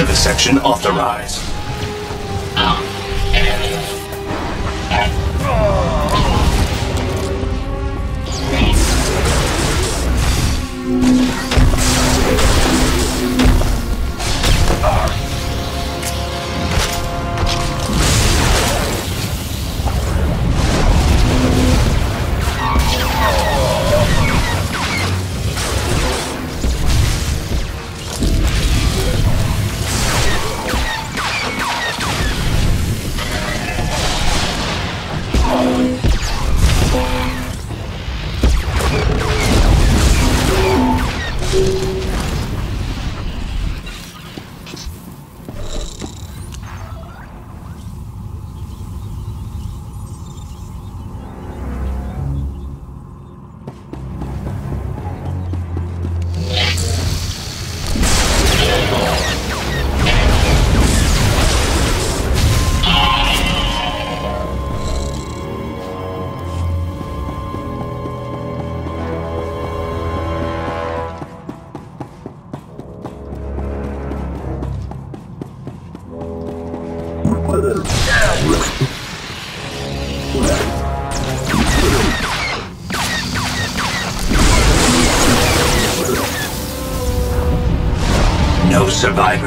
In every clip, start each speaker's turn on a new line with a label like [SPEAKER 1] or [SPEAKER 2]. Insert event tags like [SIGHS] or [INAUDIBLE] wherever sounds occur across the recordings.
[SPEAKER 1] Vivisection authorized. No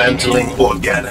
[SPEAKER 1] Dismantling organics.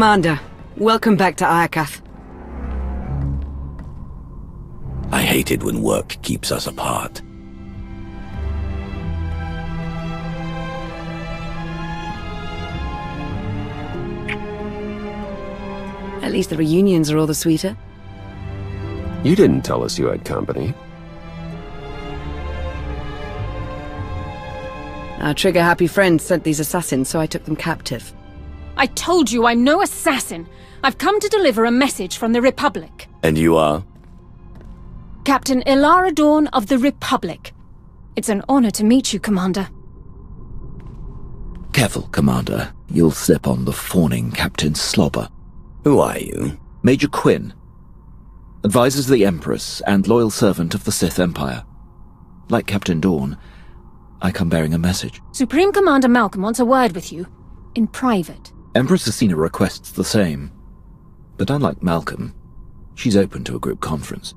[SPEAKER 2] Commander, welcome back to Iokath.
[SPEAKER 3] I hate it when work keeps us apart.
[SPEAKER 2] At least the reunions are all the sweeter.
[SPEAKER 4] You didn't tell us you had company.
[SPEAKER 2] Our trigger-happy friend sent these assassins, so I took them captive.
[SPEAKER 5] I told you I'm no assassin. I've come to deliver a message from the Republic.
[SPEAKER 3] And you are?
[SPEAKER 5] Captain Elara Dorne of the Republic. It's an honor to meet you, Commander.
[SPEAKER 6] Careful, Commander. You'll slip on the fawning Captain Slobber.
[SPEAKER 3] Who are you?
[SPEAKER 6] Major Quinn. Advisor to the Empress and loyal servant of the Sith Empire. Like Captain Dorne, I come bearing a message.
[SPEAKER 5] Supreme Commander Malcolm wants a word with you. In private.
[SPEAKER 6] Empress Acina requests the same. But unlike Malcolm, she's open to a group conference.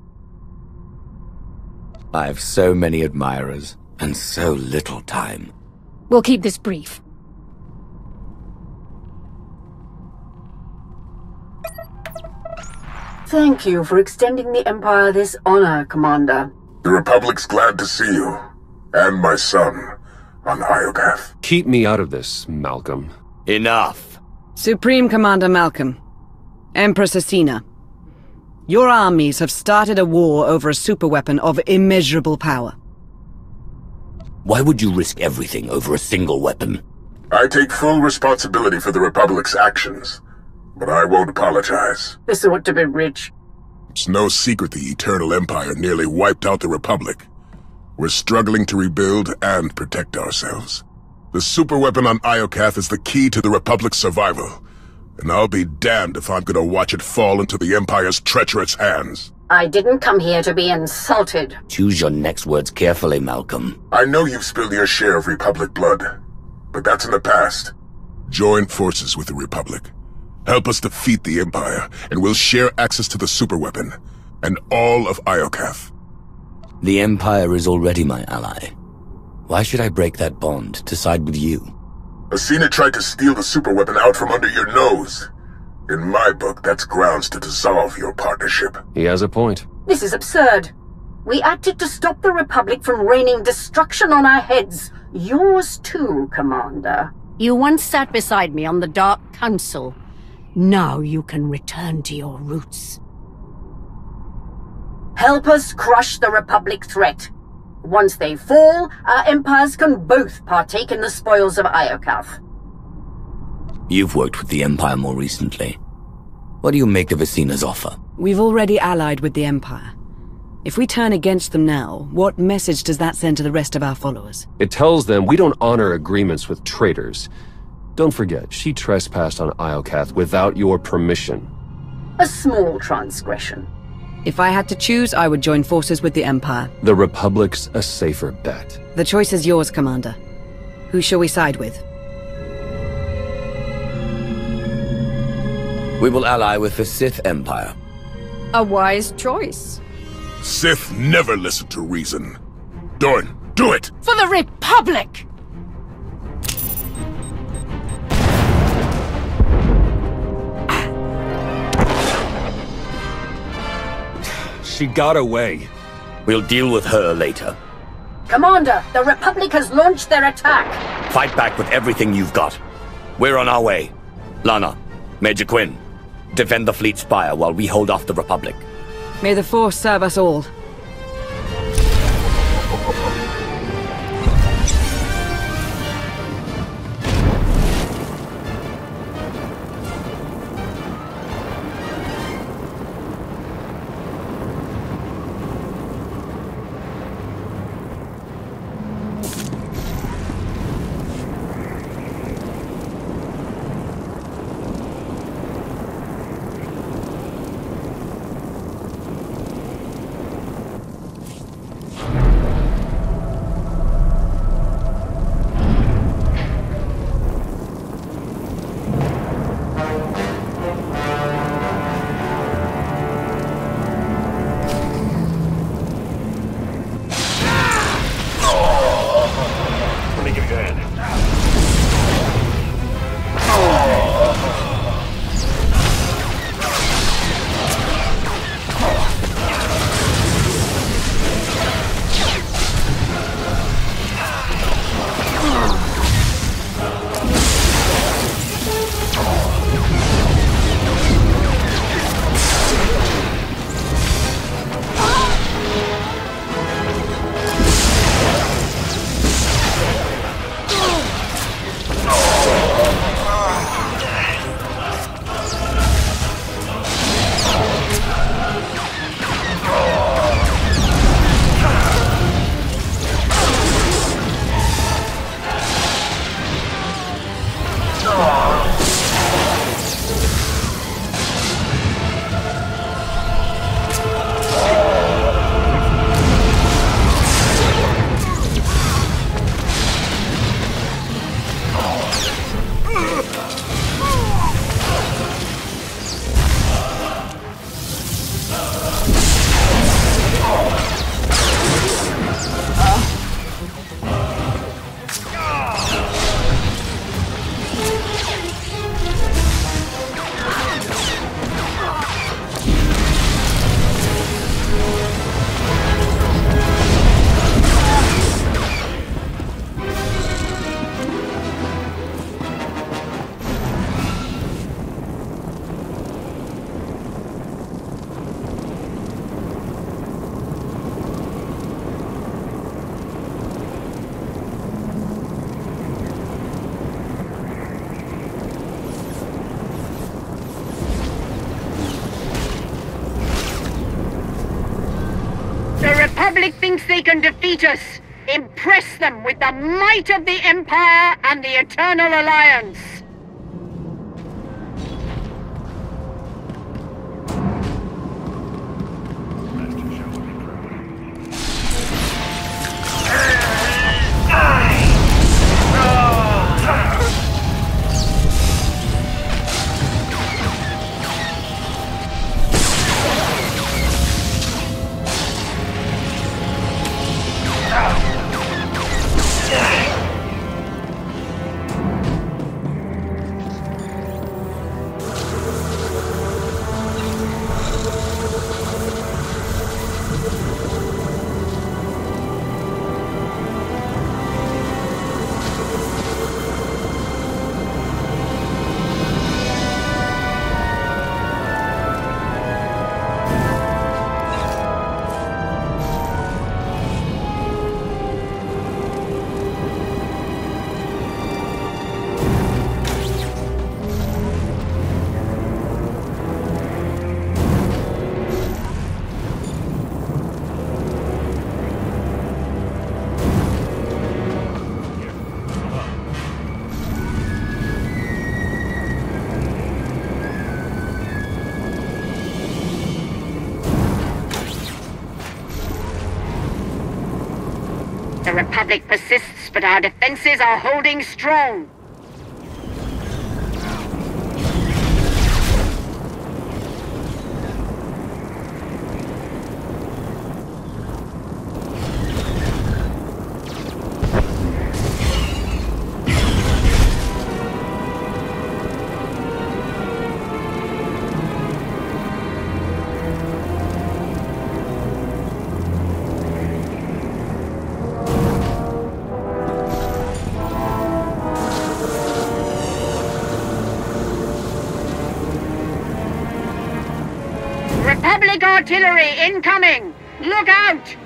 [SPEAKER 3] I've so many admirers, and so little time.
[SPEAKER 5] We'll keep this brief.
[SPEAKER 7] Thank you for extending the Empire this honor, Commander.
[SPEAKER 8] The Republic's glad to see you. And my son, on Iokath.
[SPEAKER 4] Keep me out of this, Malcolm.
[SPEAKER 3] Enough!
[SPEAKER 2] Supreme Commander Malcolm. Empress Acina. Your armies have started a war over a superweapon of immeasurable power.
[SPEAKER 3] Why would you risk everything over a single weapon?
[SPEAKER 8] I take full responsibility for the Republic's actions. But I won't apologize.
[SPEAKER 7] This ought to be rich.
[SPEAKER 8] It's no secret the Eternal Empire nearly wiped out the Republic. We're struggling to rebuild and protect ourselves. The superweapon on Iokath is the key to the Republic's survival. And I'll be damned if I'm gonna watch it fall into the Empire's treacherous hands.
[SPEAKER 7] I didn't come here to be insulted.
[SPEAKER 3] Choose your next words carefully, Malcolm.
[SPEAKER 8] I know you've spilled your share of Republic blood, but that's in the past. Join forces with the Republic. Help us defeat the Empire, and we'll share access to the superweapon, and all of Iokath.
[SPEAKER 3] The Empire is already my ally. Why should I break that bond to side with you?
[SPEAKER 8] Acina tried to steal the superweapon out from under your nose. In my book, that's grounds to dissolve your partnership.
[SPEAKER 4] He has a point.
[SPEAKER 7] This is absurd. We acted to stop the Republic from raining destruction on our heads. Yours too, Commander.
[SPEAKER 9] You once sat beside me on the Dark Council. Now you can return to your roots.
[SPEAKER 7] Help us crush the Republic threat. Once they fall, our empires can both partake in the spoils of Iokath.
[SPEAKER 3] You've worked with the Empire more recently. What do you make of Acina's offer?
[SPEAKER 2] We've already allied with the Empire. If we turn against them now, what message does that send to the rest of our followers?
[SPEAKER 4] It tells them we don't honor agreements with traitors. Don't forget, she trespassed on Iokath without your permission.
[SPEAKER 7] A small transgression.
[SPEAKER 2] If I had to choose, I would join forces with the Empire.
[SPEAKER 4] The Republic's a safer bet.
[SPEAKER 2] The choice is yours, Commander. Who shall we side with?
[SPEAKER 3] We will ally with the Sith Empire.
[SPEAKER 9] A wise choice.
[SPEAKER 8] Sith never listen to reason. Dorne, do it!
[SPEAKER 5] For the Republic!
[SPEAKER 4] She got away.
[SPEAKER 3] We'll deal with her later.
[SPEAKER 7] Commander, the Republic has launched their attack.
[SPEAKER 3] Fight back with everything you've got. We're on our way. Lana, Major Quinn, defend the fleet spire while we hold off the Republic.
[SPEAKER 2] May the Force serve us all.
[SPEAKER 7] Us, impress them with the might of the Empire and the Eternal Alliance. Republic persists, but our defenses are holding strong. Artillery incoming! Look out!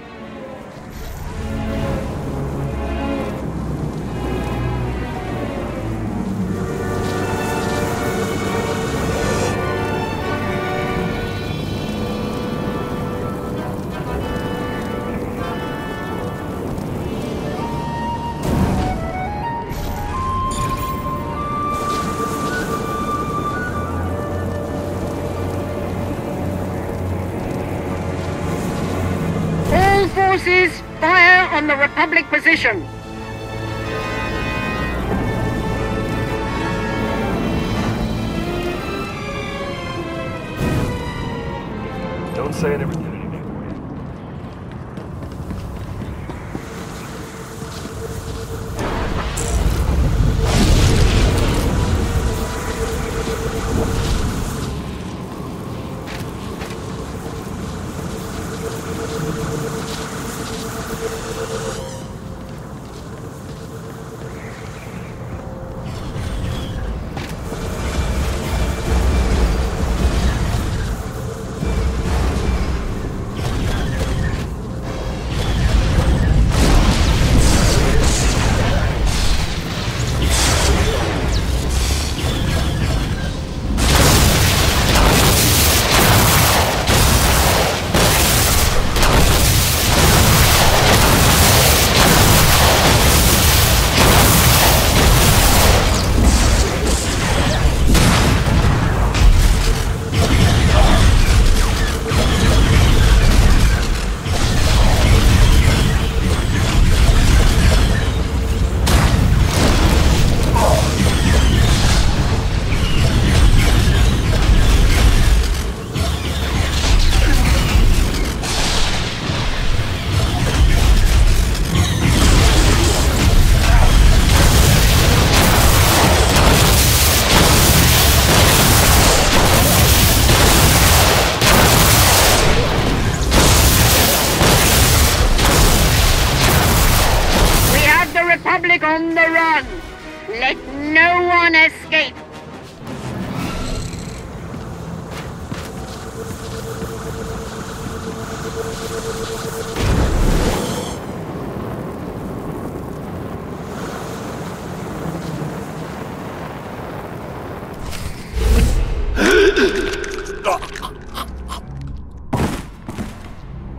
[SPEAKER 7] Republic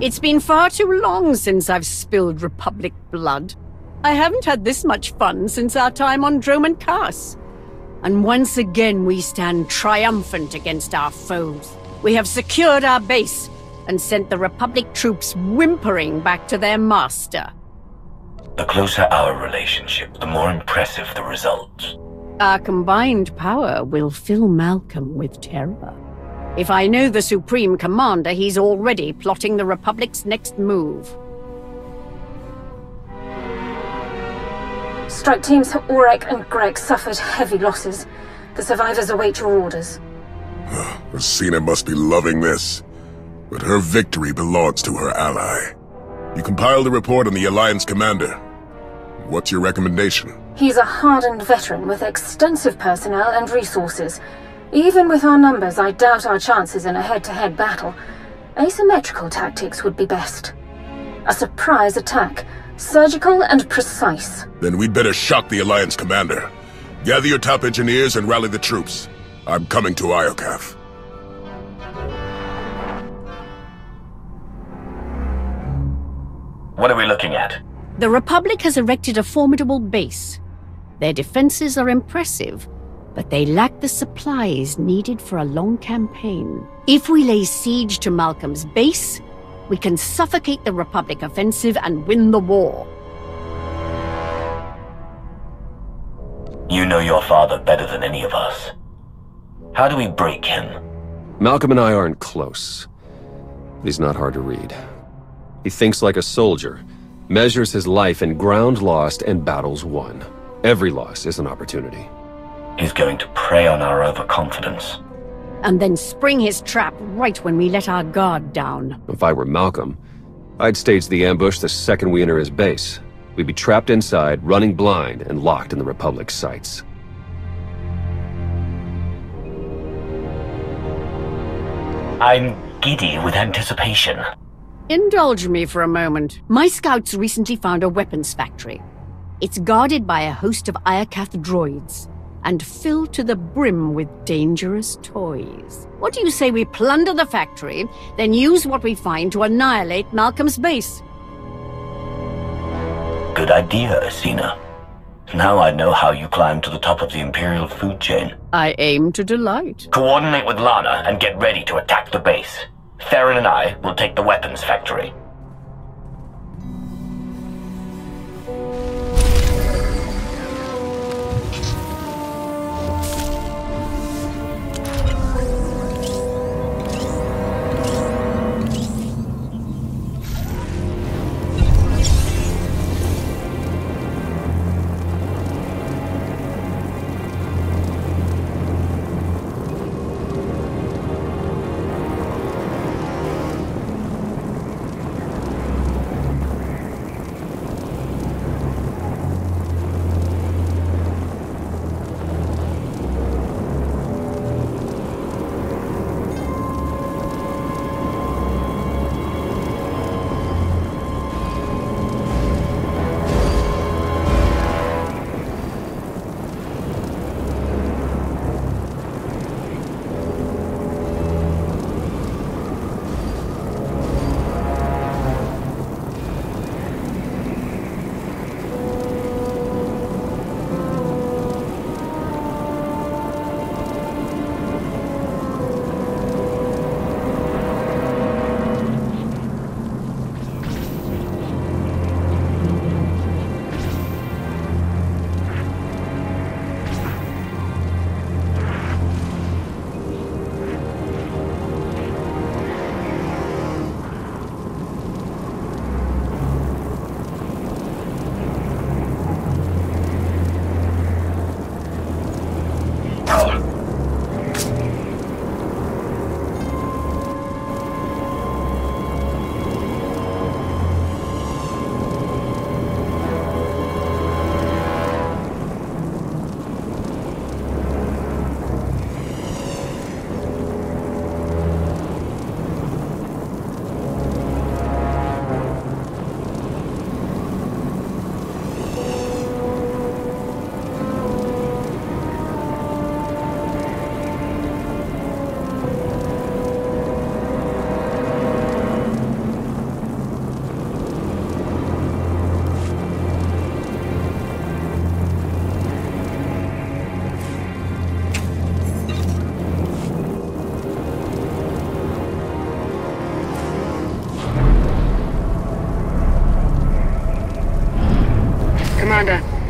[SPEAKER 9] It's been far too long since I've spilled Republic blood. I haven't had this much fun since our time on Dromund Kaas. And once again we stand triumphant against our foes. We have secured our base and sent the Republic troops whimpering back to their master.
[SPEAKER 10] The closer our relationship, the more impressive the results.
[SPEAKER 9] Our combined power will fill Malcolm with terror. If I know the Supreme Commander, he's already plotting the Republic's next move.
[SPEAKER 11] Strike teams Aurek and Greg suffered heavy losses. The survivors await your orders. [SIGHS]
[SPEAKER 8] Rosina must be loving this. But her victory belongs to her ally. You compiled a report on the Alliance commander. What's your recommendation?
[SPEAKER 11] He's a hardened veteran with extensive personnel and resources. Even with our numbers, I doubt our chances in a head-to-head battle. Asymmetrical tactics would be best. A surprise attack, surgical and precise.
[SPEAKER 8] Then we'd better shock the Alliance commander. Gather your top engineers and rally the troops. I'm coming to Iokath.
[SPEAKER 10] What are we looking at?
[SPEAKER 9] The Republic has erected a formidable base. Their defenses are impressive, but they lack the supplies needed for a long campaign. If we lay siege to Malcolm's base, we can suffocate the Republic offensive and win the war.
[SPEAKER 10] You know your father better than any of us. How do we break him?
[SPEAKER 4] Malcolm and I aren't close. He's not hard to read. He thinks like a soldier, measures his life in ground lost and battles won. Every loss is an opportunity.
[SPEAKER 10] He's going to prey on our overconfidence.
[SPEAKER 9] And then spring his trap right when we let our guard down.
[SPEAKER 4] If I were Malcolm, I'd stage the ambush the second we enter his base. We'd be trapped inside, running blind, and locked in the Republic's sights.
[SPEAKER 10] I'm giddy with anticipation.
[SPEAKER 9] Indulge me for a moment. My scouts recently found a weapons factory. It's guarded by a host of Iokath droids and filled to the brim with dangerous toys. What do you say we plunder the factory, then use what we find to annihilate Malcolm's base?
[SPEAKER 10] Good idea, Acina. Now I know how you climb to the top of the Imperial food chain.
[SPEAKER 9] I aim to delight.
[SPEAKER 10] Coordinate with Lana and get ready to attack the base. Theron and I will take the weapons factory.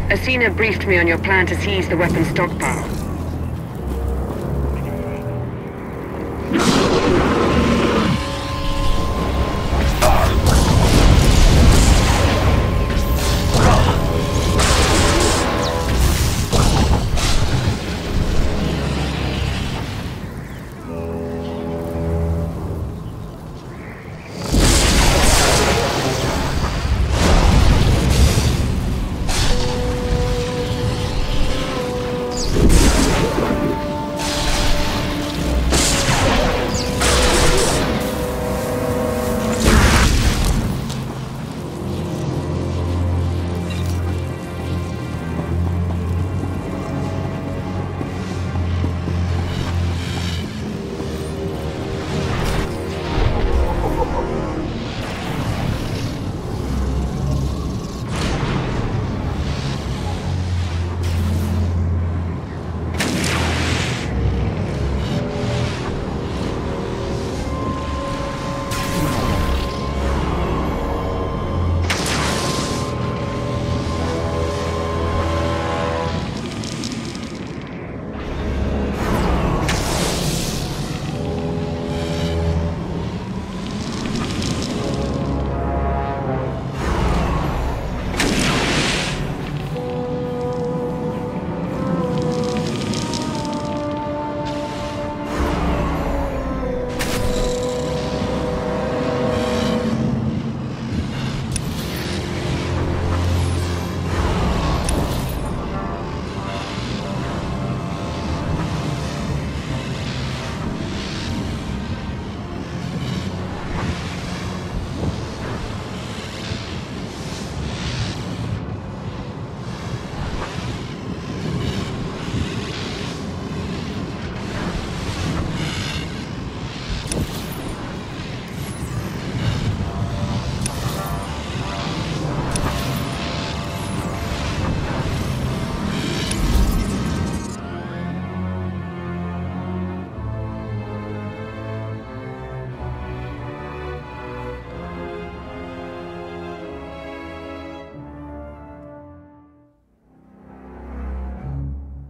[SPEAKER 2] Acina briefed me on your plan to seize the weapon stockpile.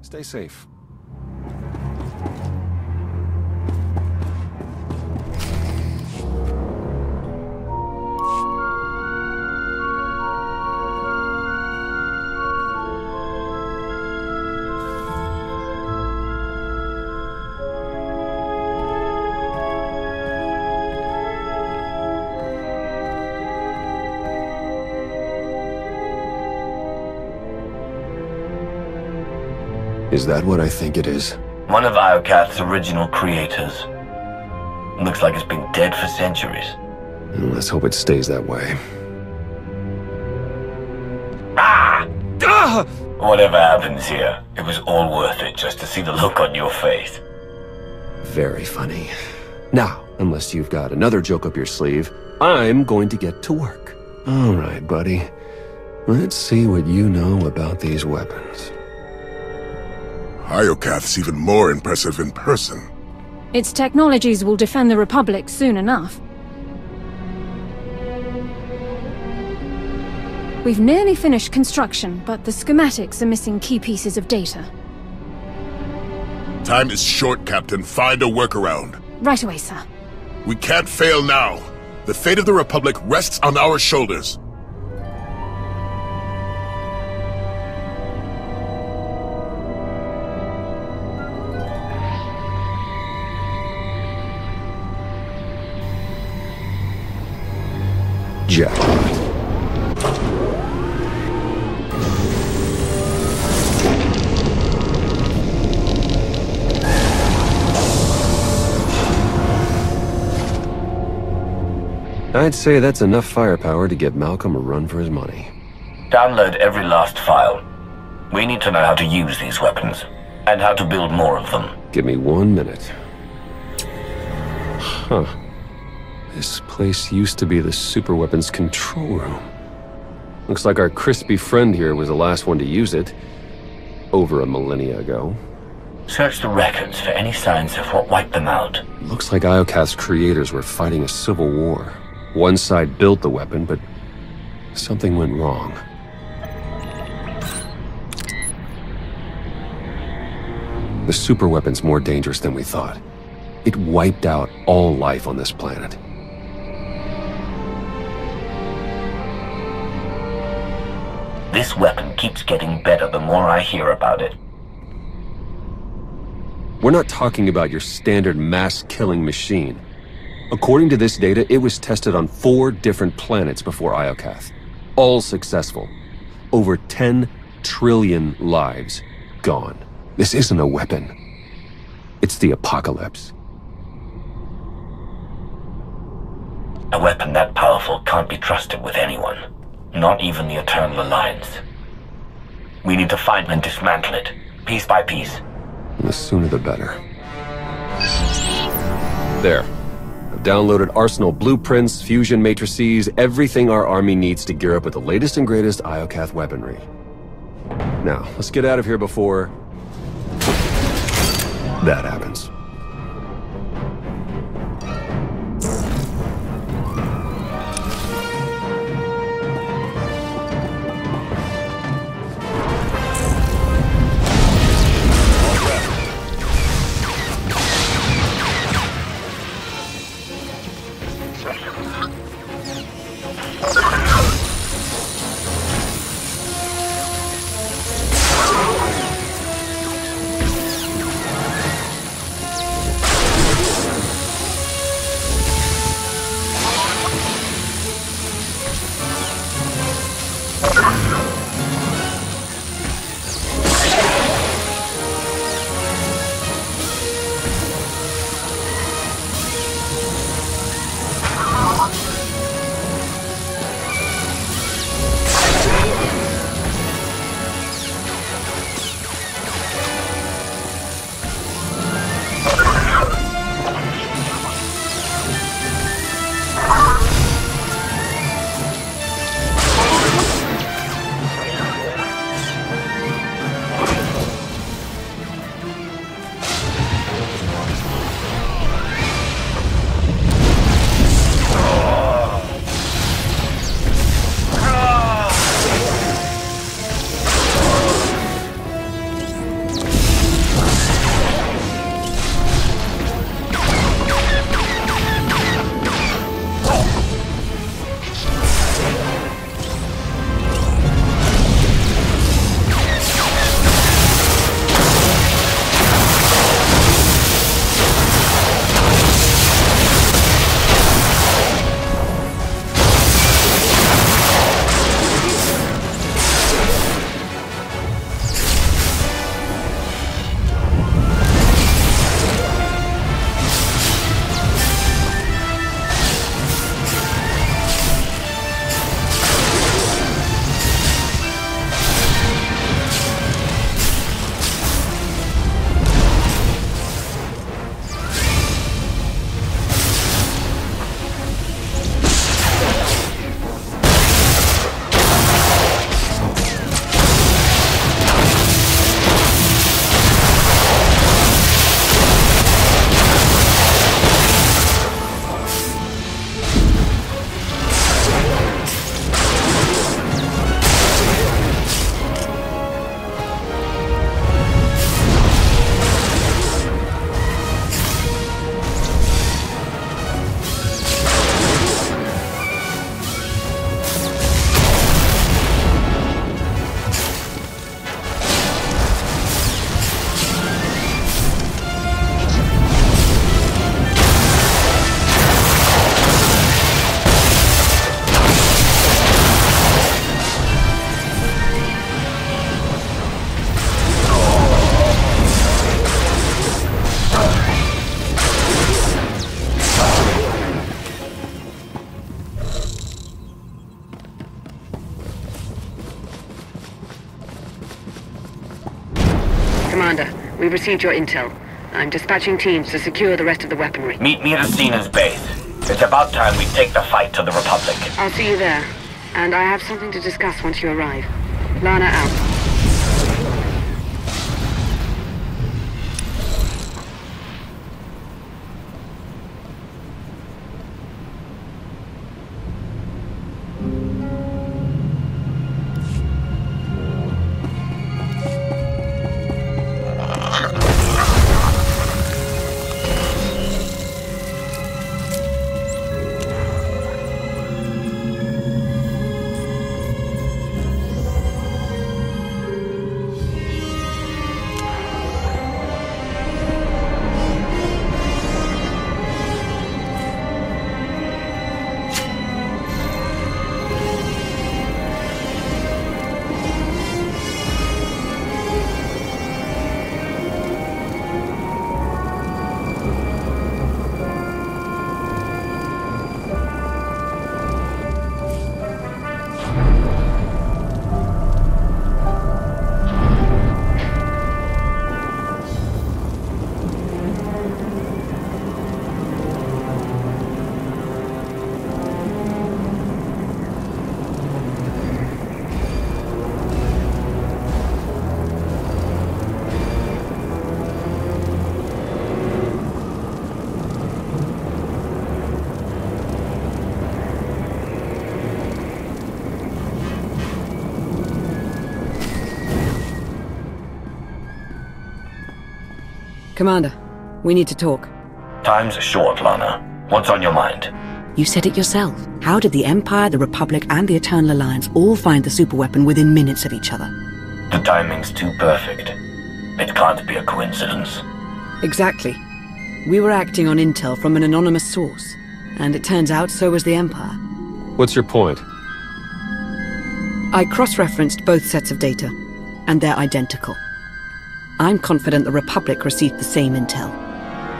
[SPEAKER 4] Stay safe. Is that what I think it is?
[SPEAKER 10] One of Iokath's original creators. Looks like it's been dead for centuries.
[SPEAKER 4] Let's hope it stays that way.
[SPEAKER 10] Ah! Ah! Whatever happens here, it was all worth it just to see the look on your face.
[SPEAKER 4] Very funny. Now, unless you've got another joke up your sleeve, I'm going to get to work. All right, buddy. Let's see what you know about these weapons.
[SPEAKER 8] Iokath's even more impressive in person.
[SPEAKER 5] Its technologies will defend the Republic soon enough. We've nearly finished construction, but the schematics are missing key pieces of data.
[SPEAKER 8] Time is short, Captain. Find a workaround.
[SPEAKER 5] Right away, sir.
[SPEAKER 8] We can't fail now. The fate of the Republic rests on our shoulders.
[SPEAKER 4] Jackpot. I'd say that's enough firepower to get Malcom a run for his money.
[SPEAKER 10] Download every last file. We need to know how to use these weapons, and how to build more of them.
[SPEAKER 4] Give me one minute. Huh. This place used to be the superweapons control room. Looks like our crispy friend here was the last one to use it. Over a millennia ago.
[SPEAKER 10] Search the records for any signs of what wiped them out.
[SPEAKER 4] Looks like Iokath's creators were fighting a civil war. One side built the weapon, but something went wrong. The superweapon's more dangerous than we thought. It wiped out all life on this planet.
[SPEAKER 10] This weapon keeps getting better the more I hear about it.
[SPEAKER 4] We're not talking about your standard mass-killing machine. According to this data, it was tested on four different planets before Iokath. All successful. Over 10 trillion lives gone. This isn't a weapon. It's the apocalypse.
[SPEAKER 10] A weapon that powerful can't be trusted with anyone. Not even the Eternal Alliance. We need to find and dismantle it, piece by piece.
[SPEAKER 4] The sooner the better. There. I've downloaded Arsenal blueprints, fusion matrices, everything our army needs to gear up with the latest and greatest Iokath weaponry. Now, let's get out of here before... that happens.
[SPEAKER 2] We received your intel. I'm dispatching teams to secure the rest of the weaponry.
[SPEAKER 10] Meet me at Acina's base. It's about time we take the fight to the Republic.
[SPEAKER 2] I'll see you there. And I have something to discuss once you arrive. Lana out. Commander, we need to talk.
[SPEAKER 10] Time's short, Lana. What's on your mind?
[SPEAKER 2] You said it yourself. How did the Empire, the Republic, and the Eternal Alliance all find the superweapon within minutes of each other?
[SPEAKER 10] The timing's too perfect. It can't be a coincidence.
[SPEAKER 2] Exactly. We were acting on intel from an anonymous source, and it turns out so was the Empire.
[SPEAKER 4] What's your point?
[SPEAKER 2] I cross-referenced both sets of data, and they're identical. I'm confident the Republic received the same intel.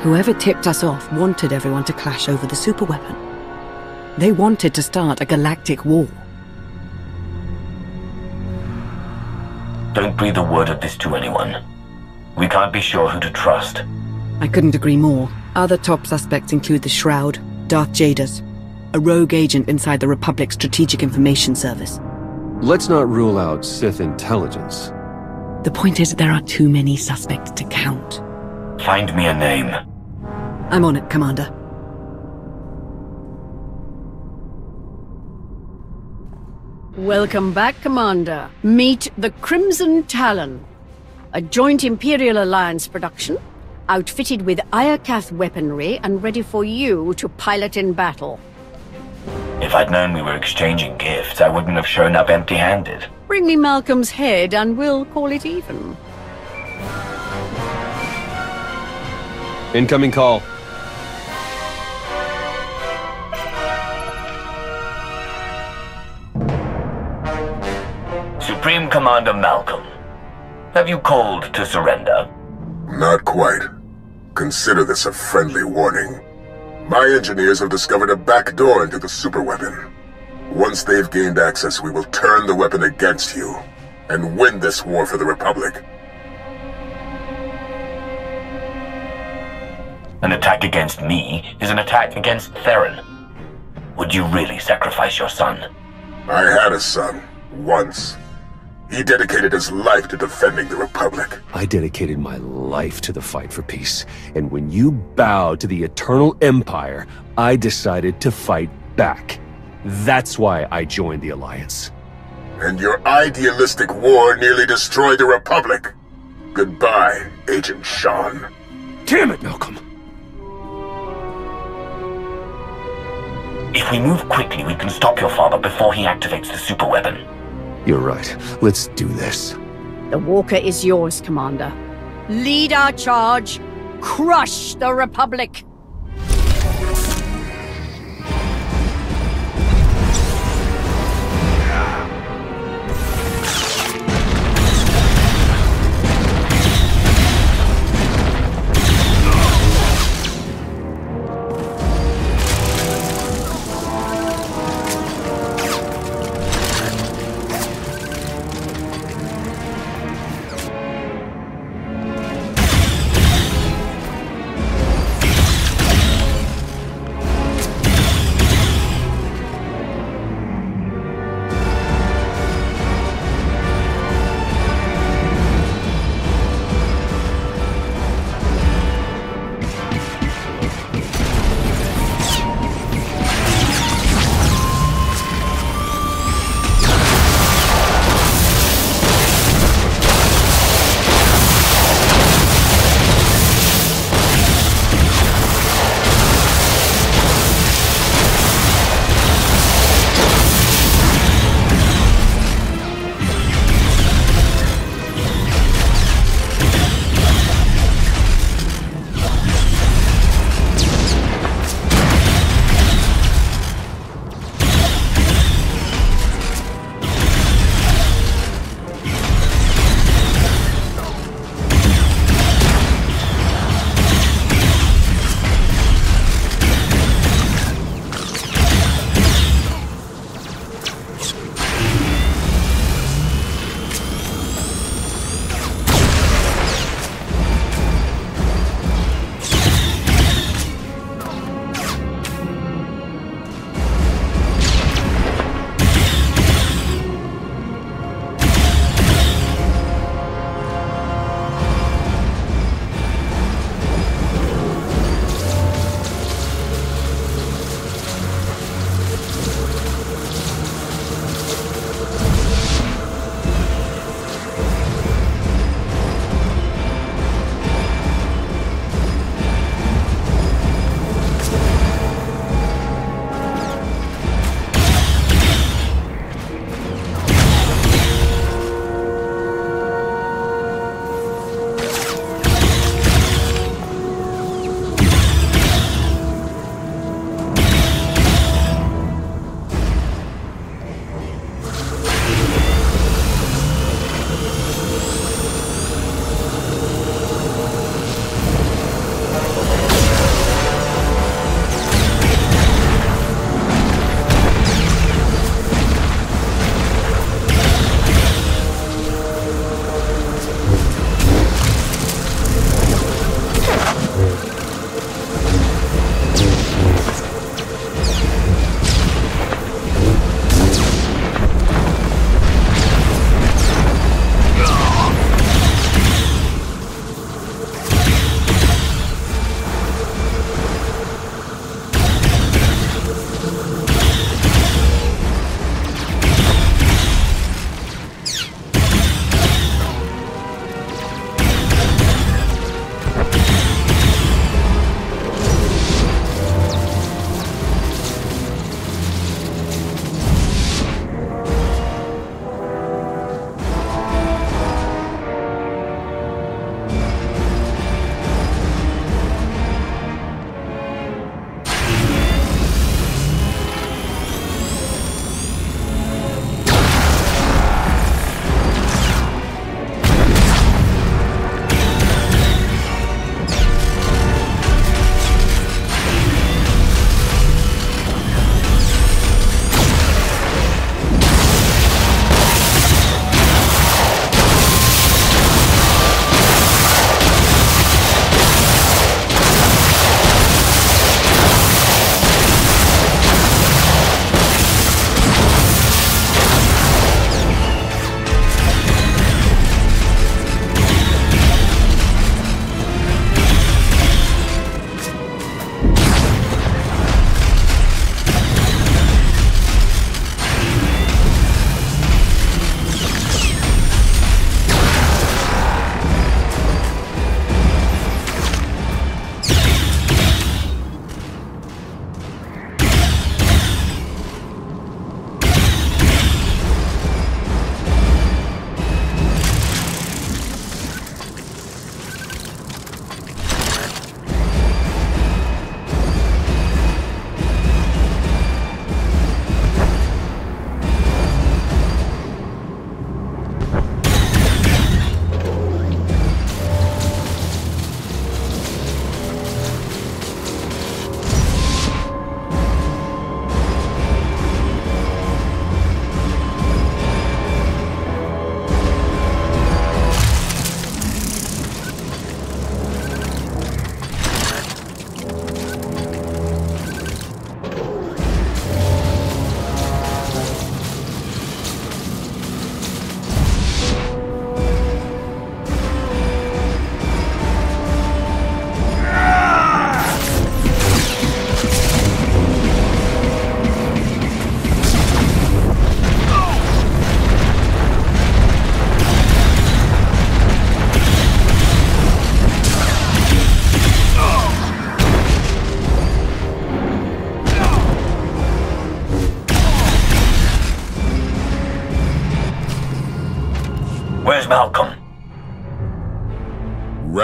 [SPEAKER 2] Whoever tipped us off wanted everyone to clash over the superweapon. They wanted to start a galactic war.
[SPEAKER 10] Don't breathe a word of this to anyone. We can't be sure who to trust.
[SPEAKER 2] I couldn't agree more. Other top suspects include the Shroud, Darth Jadus, a rogue agent inside the Republic's Strategic Information Service.
[SPEAKER 4] Let's not rule out Sith intelligence.
[SPEAKER 2] The point is there are too many suspects to count.
[SPEAKER 10] Find me a name.
[SPEAKER 2] I'm on it, Commander.
[SPEAKER 9] Welcome back, Commander. Meet the Crimson Talon, a joint Imperial Alliance production, outfitted with Iokath weaponry and ready for you to pilot in battle.
[SPEAKER 10] If I'd known we were exchanging gifts, I wouldn't have shown up empty-handed.
[SPEAKER 9] Bring me Malcom's head and we'll call it even.
[SPEAKER 4] Incoming call.
[SPEAKER 10] Supreme Commander Malcom, have you called to surrender?
[SPEAKER 8] Not quite. Consider this a friendly warning. My engineers have discovered a back door into the superweapon. Once they've gained access, we will turn the weapon against you and win this war for the Republic.
[SPEAKER 10] An attack against me is an attack against Theron. Would you really sacrifice your son?
[SPEAKER 8] I had a son, once. He dedicated his life to defending the Republic.
[SPEAKER 4] I dedicated my life to the fight for peace. And when you bowed to the Eternal Empire, I decided to fight back. That's why I joined the Alliance.
[SPEAKER 8] And your idealistic war nearly destroyed the Republic. Goodbye, Agent Shan.
[SPEAKER 4] Damn it, Malcom!
[SPEAKER 10] If we move quickly, we can stop your father before he activates the superweapon.
[SPEAKER 4] You're right. Let's do this.
[SPEAKER 9] The Walker is yours, Commander. Lead our charge. Crush the Republic.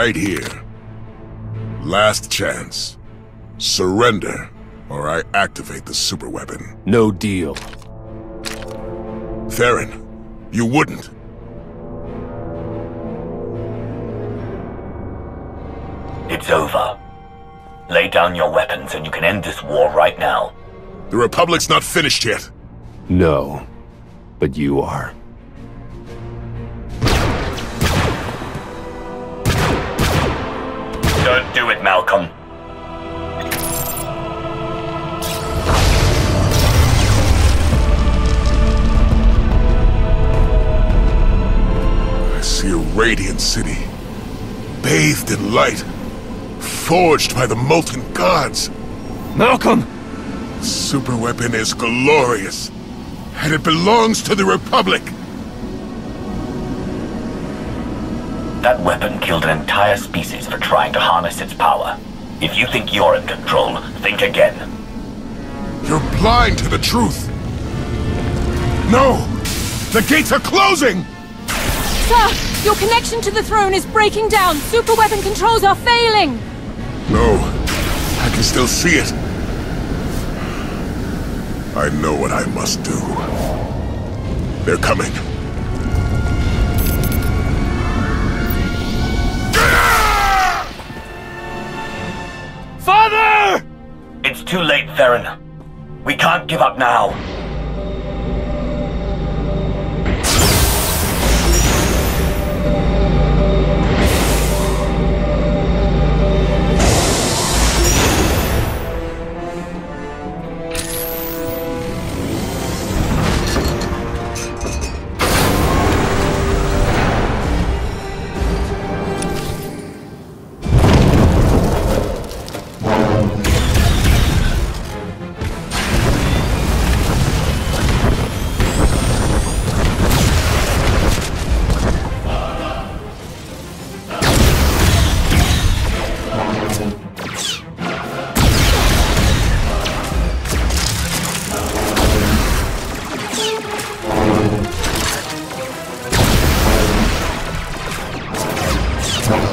[SPEAKER 8] Right here. Last chance. Surrender, or I activate the superweapon.
[SPEAKER 4] No deal.
[SPEAKER 8] Theron, you wouldn't.
[SPEAKER 10] It's over. Lay down your weapons and you can end this war right now.
[SPEAKER 8] The Republic's not finished yet.
[SPEAKER 4] No. But you are.
[SPEAKER 10] Don't do it, Malcom.
[SPEAKER 8] I see a radiant city. Bathed in light. Forged by the molten gods.
[SPEAKER 4] Malcom!
[SPEAKER 8] Superweapon is glorious. And it belongs to the Republic.
[SPEAKER 10] That weapon killed an entire species for trying to harness its power. If you think you're in control, think again.
[SPEAKER 8] You're blind to the truth. No! The gates are closing!
[SPEAKER 5] Sir, your connection to the throne is breaking down. Superweapon controls are failing.
[SPEAKER 8] No, I can still see it. I know what I must do. They're coming.
[SPEAKER 4] Father!
[SPEAKER 10] It's too late, Theron. We can't give up now.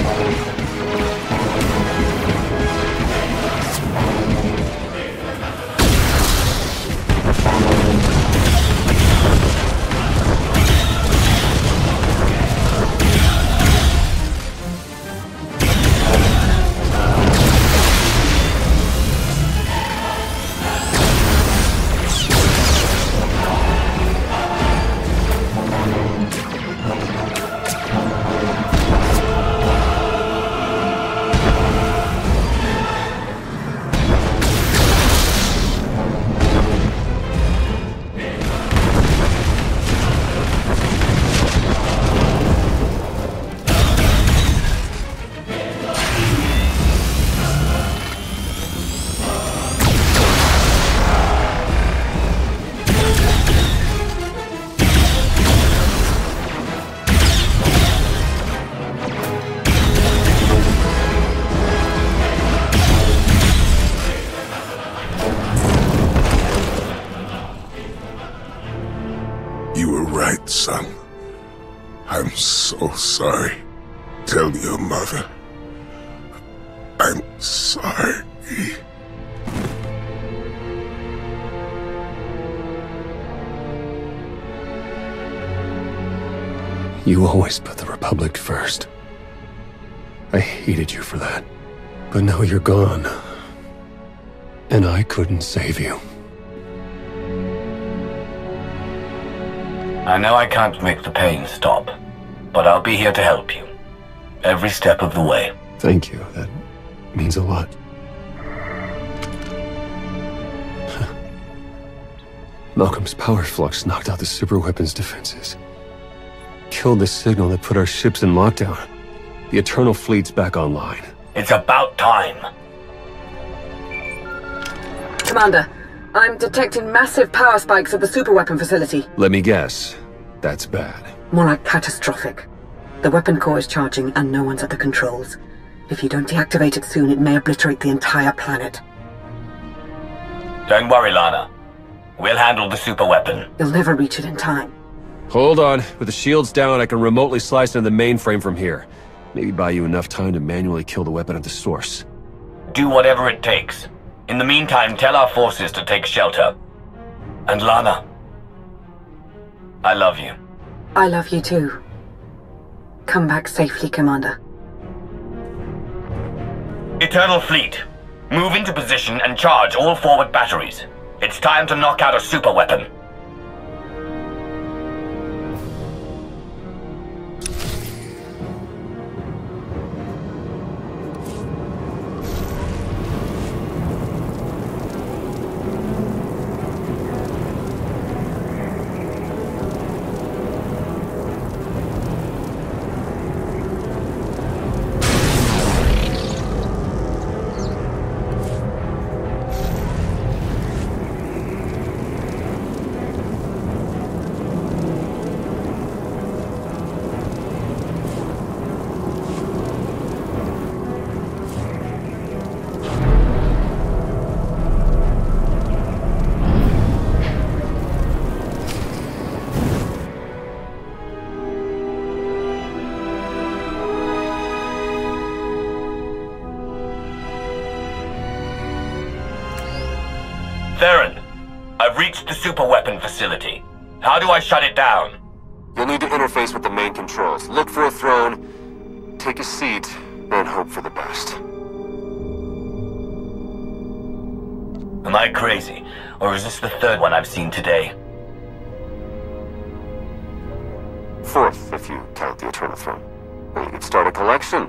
[SPEAKER 4] Oh, save you.
[SPEAKER 10] I know I can't make the pain stop, but I'll be here to help you. Every step of the way.
[SPEAKER 4] Thank you. That means a lot. [LAUGHS] Malcom's power flux knocked out the superweapon's defenses. Killed the signal that put our ships in lockdown. The Eternal Fleet's back online.
[SPEAKER 10] It's about time.
[SPEAKER 2] Commander, I'm detecting massive power spikes at the superweapon facility.
[SPEAKER 4] Let me guess. That's bad.
[SPEAKER 2] More like catastrophic. The weapon core is charging and no one's at the controls. If you don't deactivate it soon, it may obliterate the entire planet.
[SPEAKER 10] Don't worry, Lana. We'll handle the super weapon.
[SPEAKER 2] You'll never reach it in time.
[SPEAKER 4] Hold on. With the shields down, I can remotely slice into the mainframe from here. Maybe buy you enough time to manually kill the weapon at the source.
[SPEAKER 10] Do whatever it takes. In the meantime, tell our forces to take shelter. And Lana, I love you.
[SPEAKER 2] I love you too. Come back safely, Commander.
[SPEAKER 10] Eternal Fleet, move into position and charge all forward batteries. It's time to knock out a super weapon. I've reached the super weapon facility. How do I shut it down?
[SPEAKER 12] You'll need to interface with the main controls. Look for a throne, take a seat, and hope for the best.
[SPEAKER 10] Am I crazy? Or is this the third one I've seen today?
[SPEAKER 12] Fourth, if you count the Eternal Throne. Well, you could start a collection.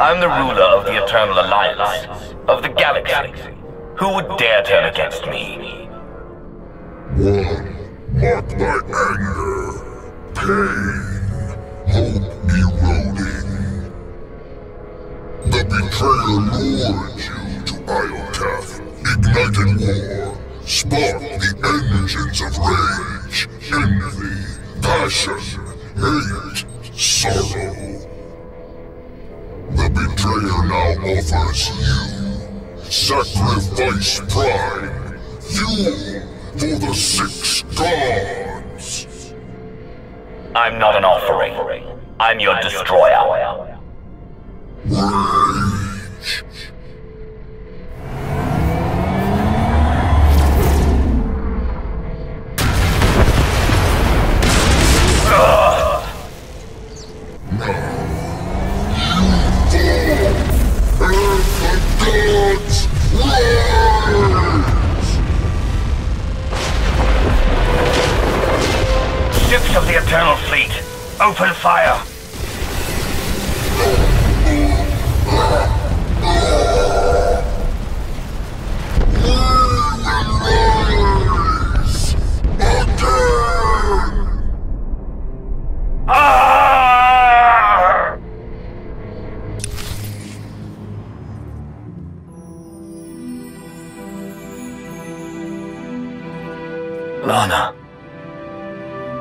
[SPEAKER 10] I'm the ruler of the Eternal Alliance, of the galaxy. Who would dare turn against me?
[SPEAKER 8] One marked by anger, pain, hope eroding. The betrayer lured you to Iokath, ignited war, sparked the engines of rage, envy, passion, hate, sorrow. Betrayer now offers you sacrifice prime, fuel for the six gods.
[SPEAKER 10] I'm not an offering. I'm your destroyer.
[SPEAKER 8] Rage.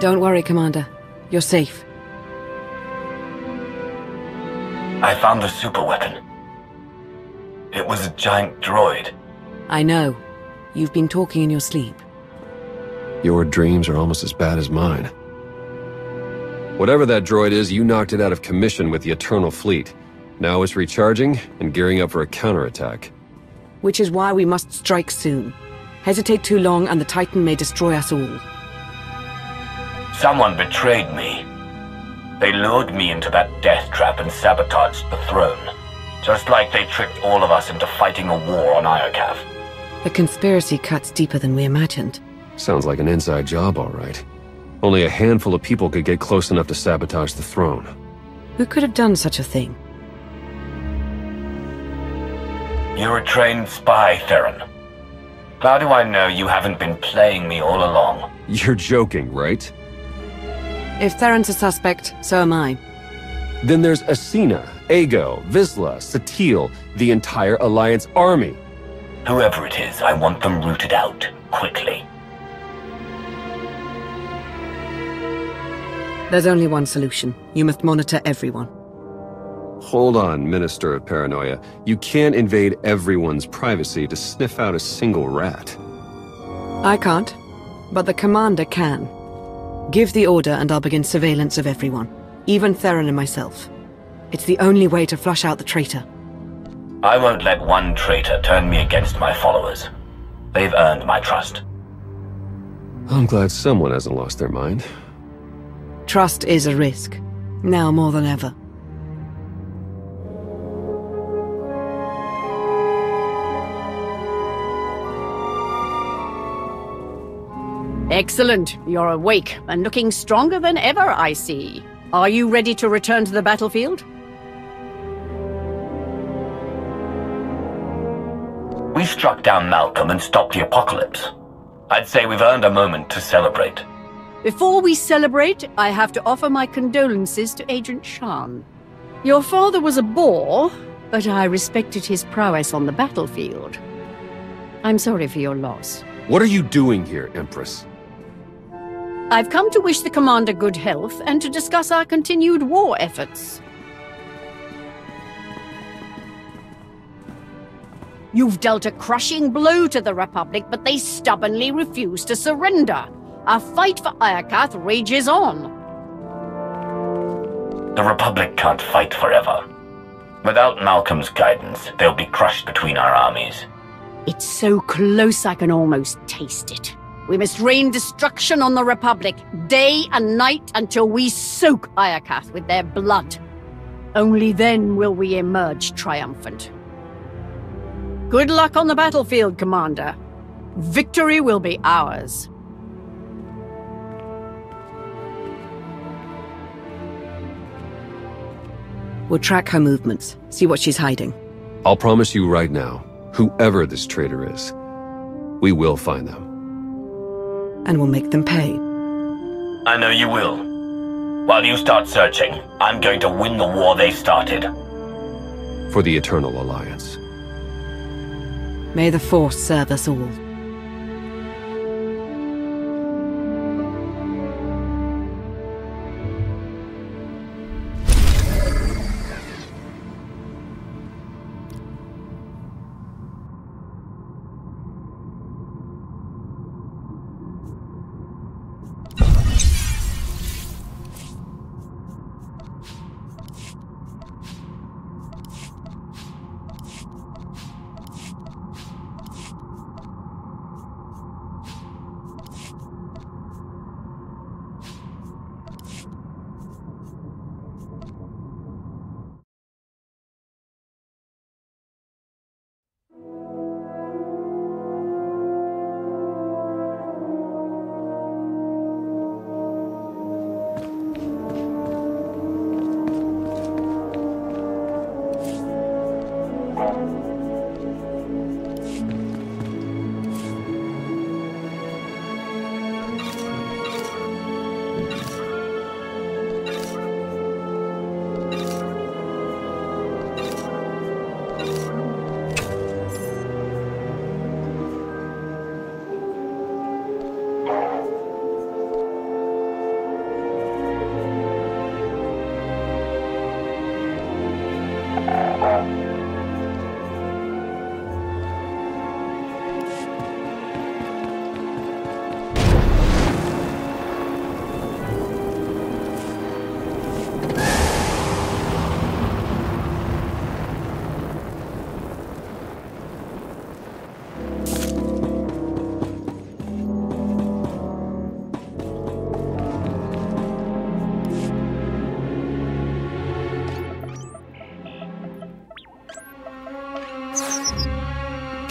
[SPEAKER 2] Don't worry, Commander. You're safe.
[SPEAKER 10] I found the super weapon. It was a giant droid.
[SPEAKER 2] I know. You've been talking in your sleep.
[SPEAKER 4] Your dreams are almost as bad as mine. Whatever that droid is, you knocked it out of commission with the Eternal Fleet. Now it's recharging and gearing up for a counterattack.
[SPEAKER 2] Which is why we must strike soon. Hesitate too long and the Titan may destroy us all.
[SPEAKER 10] Someone betrayed me. They lured me into that death trap and sabotaged the throne. Just like they tricked all of us into fighting a war on Iokath.
[SPEAKER 2] The conspiracy cuts deeper than we imagined.
[SPEAKER 4] Sounds like an inside job, all right. Only a handful of people could get close enough to sabotage the throne.
[SPEAKER 2] Who could have done such a thing?
[SPEAKER 10] You're a trained spy, Theron. How do I know you haven't been playing me all along?
[SPEAKER 4] You're joking, right?
[SPEAKER 2] If Theron's a suspect, so am I.
[SPEAKER 4] Then there's Acina, Ago, Vizsla, Satil, the entire Alliance army.
[SPEAKER 10] Whoever it is, I want them rooted out, quickly.
[SPEAKER 2] There's only one solution. You must monitor everyone.
[SPEAKER 4] Hold on, Minister of Paranoia. You can't invade everyone's privacy to sniff out a single rat.
[SPEAKER 2] I can't, but the commander can. Give the order and I'll begin surveillance of everyone, even Theron and myself. It's the only way to flush out the traitor.
[SPEAKER 10] I won't let one traitor turn me against my followers. They've earned my trust.
[SPEAKER 4] I'm glad someone hasn't lost their mind.
[SPEAKER 2] Trust is a risk, now more than ever.
[SPEAKER 9] Excellent. You're awake and looking stronger than ever, I see. Are you ready to return to the battlefield?
[SPEAKER 10] We struck down Malcom and stopped the apocalypse. I'd say we've earned a moment to celebrate.
[SPEAKER 9] Before we celebrate, I have to offer my condolences to Agent Shan. Your father was a bore, but I respected his prowess on the battlefield. I'm sorry for your loss.
[SPEAKER 4] What are you doing here, Empress?
[SPEAKER 9] I've come to wish the Commander good health and to discuss our continued war efforts. You've dealt a crushing blow to the Republic, but they stubbornly refuse to surrender. Our fight for Iokath rages on.
[SPEAKER 10] The Republic can't fight forever. Without Malcom's guidance, they'll be crushed between our armies.
[SPEAKER 9] It's so close I can almost taste it. We must rain destruction on the Republic, day and night, until we soak Iokath with their blood. Only then will we emerge triumphant. Good luck on the battlefield, Commander. Victory will be ours.
[SPEAKER 2] We'll track her movements, see what she's hiding.
[SPEAKER 4] I'll promise you right now, whoever this traitor is, we will find them.
[SPEAKER 2] And we'll make them pay.
[SPEAKER 10] I know you will. While you start searching, I'm going to win the war they started.
[SPEAKER 4] For the Eternal Alliance.
[SPEAKER 2] May the Force serve us all.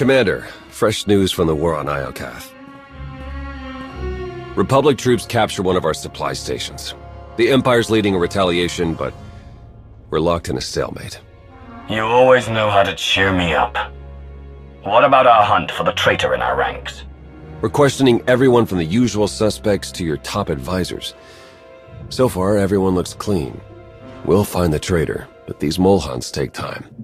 [SPEAKER 4] Commander, fresh news from the war on Iokath. Republic troops capture one of our supply stations. The Empire's leading a retaliation, but we're locked in a stalemate.
[SPEAKER 10] You always know how to cheer me up. What about our hunt for the traitor in our ranks?
[SPEAKER 4] We're questioning everyone from the usual suspects to your top advisors. So far, everyone looks clean. We'll find the traitor, but these mole hunts take time.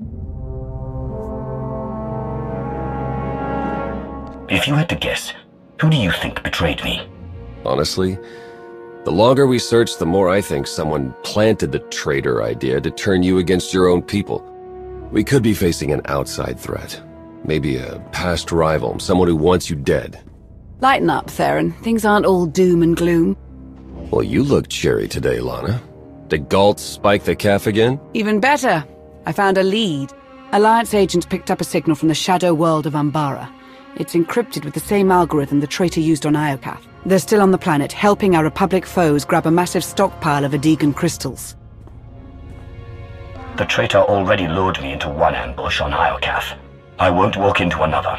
[SPEAKER 10] If you had to guess, who do you think betrayed me?
[SPEAKER 4] Honestly, the longer we search, the more I think someone planted the traitor idea to turn you against your own people. We could be facing an outside threat. Maybe a past rival, someone who wants you dead.
[SPEAKER 2] Lighten up, Theron. Things aren't all doom and gloom.
[SPEAKER 4] Well, you look cheery today, Lana. Did Gault spike the caf again?
[SPEAKER 2] Even better. I found a lead. Alliance agents picked up a signal from the shadow world of Umbara. It's encrypted with the same algorithm the traitor used on Iokath. They're still on the planet, helping our Republic foes grab a massive stockpile of Adegan crystals.
[SPEAKER 10] The traitor already lured me into one ambush on Iokath. I won't walk into another.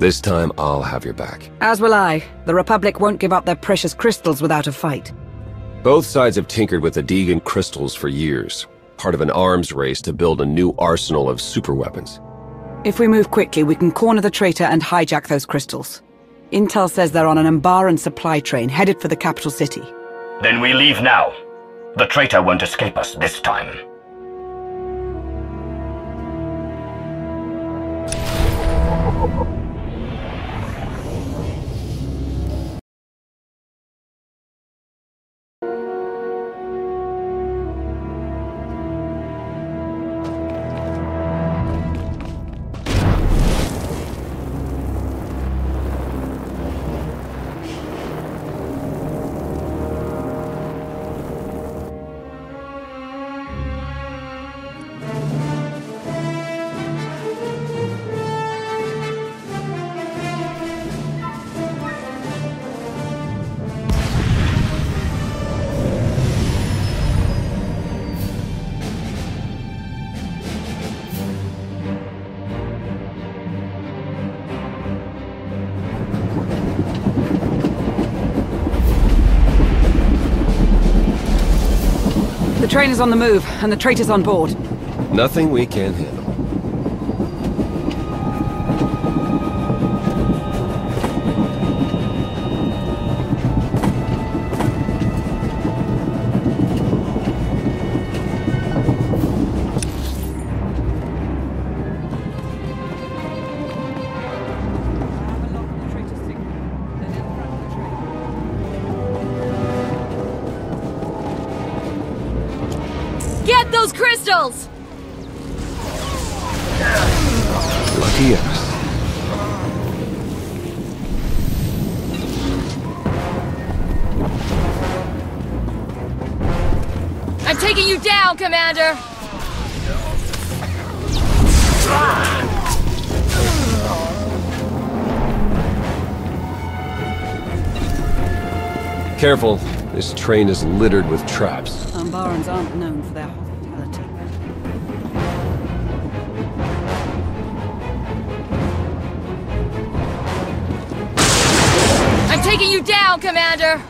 [SPEAKER 4] This time, I'll have your back.
[SPEAKER 2] As will I. The Republic won't give up their precious crystals without a fight.
[SPEAKER 4] Both sides have tinkered with the Adegan crystals for years, part of an arms race to build a new arsenal of superweapons.
[SPEAKER 2] If we move quickly, we can corner the traitor and hijack those crystals. Intel says they're on an Umbaran supply train headed for the capital city.
[SPEAKER 10] Then we leave now. The traitor won't escape us this time.
[SPEAKER 2] Is on the move, and the traitor's on board.
[SPEAKER 4] Nothing we can't handle. Careful, this train is littered with traps.
[SPEAKER 2] Umbarans aren't known for their hospitality.
[SPEAKER 5] I'm taking you down, Commander!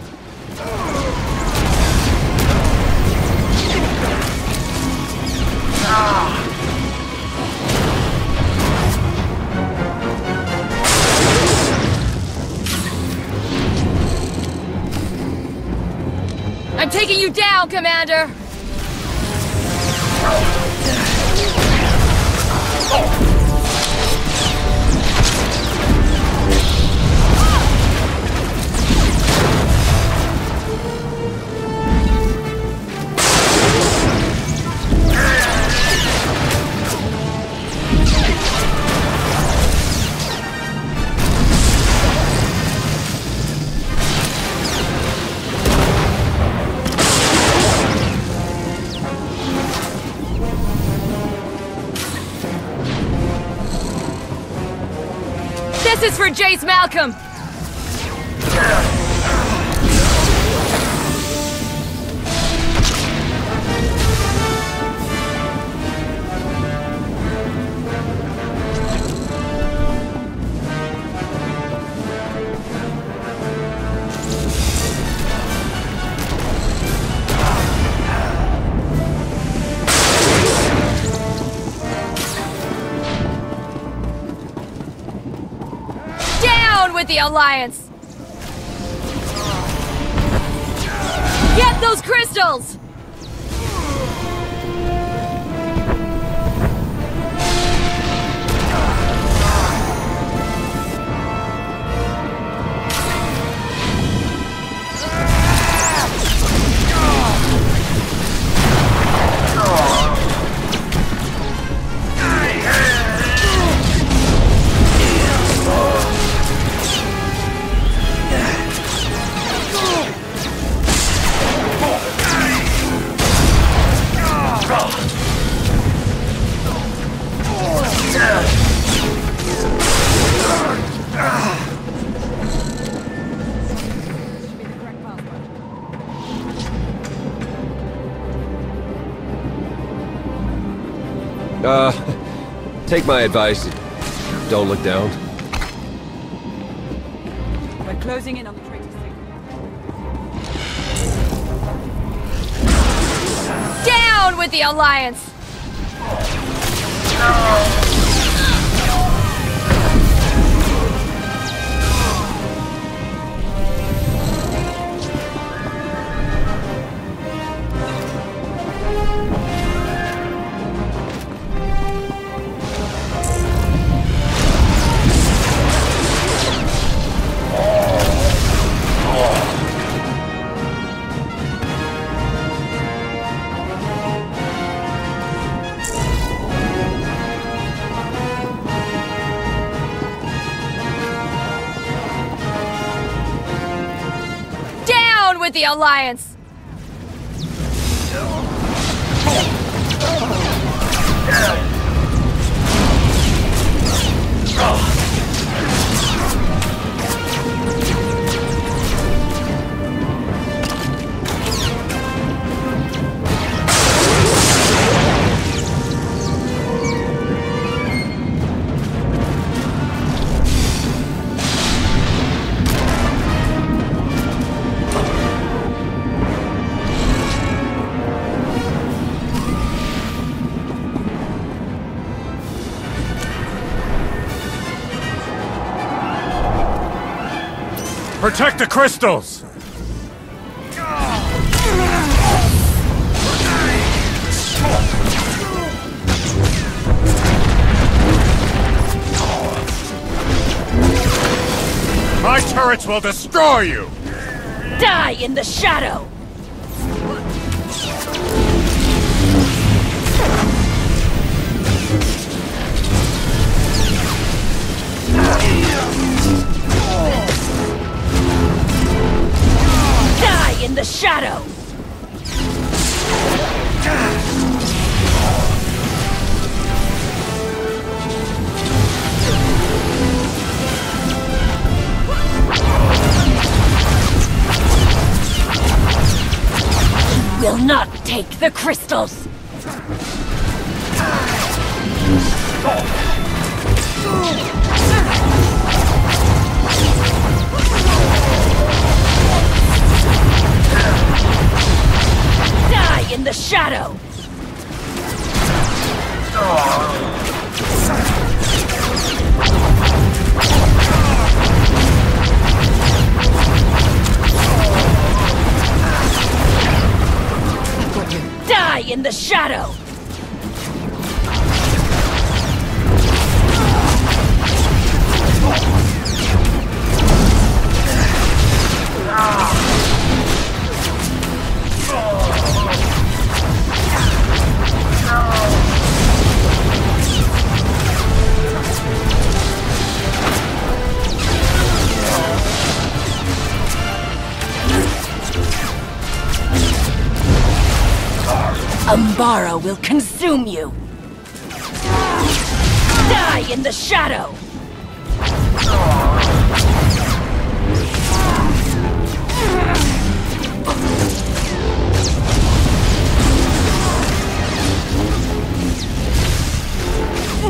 [SPEAKER 5] I'm taking you down, Commander! This is for Jace
[SPEAKER 13] Malcom! Alliance! Get those crystals!
[SPEAKER 4] Take my advice. Don't look down.
[SPEAKER 2] We're closing in on the traitor
[SPEAKER 13] Down with the Alliance! Down Alliance!
[SPEAKER 14] Protect the crystals! My turrets will destroy you!
[SPEAKER 13] Die in the shadow! In the shadow! Will not take the crystals! In the shadow! Die in the shadow! Umbara will consume you! Die in the shadow!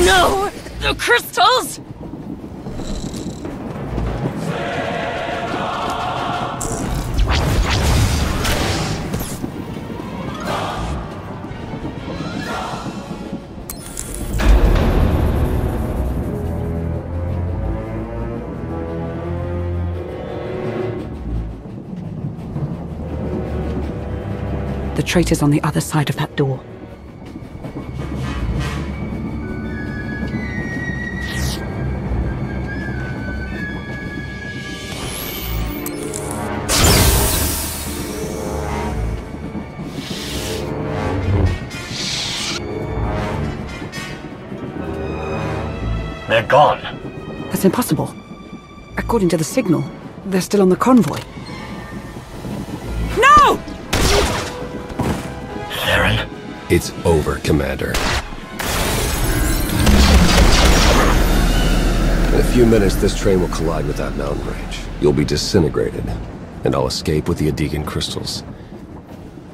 [SPEAKER 13] No! The crystals!
[SPEAKER 2] Traitor's on the other side of that door.
[SPEAKER 10] They're gone.
[SPEAKER 2] That's impossible. According to the signal, they're still on the convoy.
[SPEAKER 4] It's over, Commander. In a few minutes, this train will collide with that mountain range. You'll be disintegrated, and I'll escape with the Adegan crystals.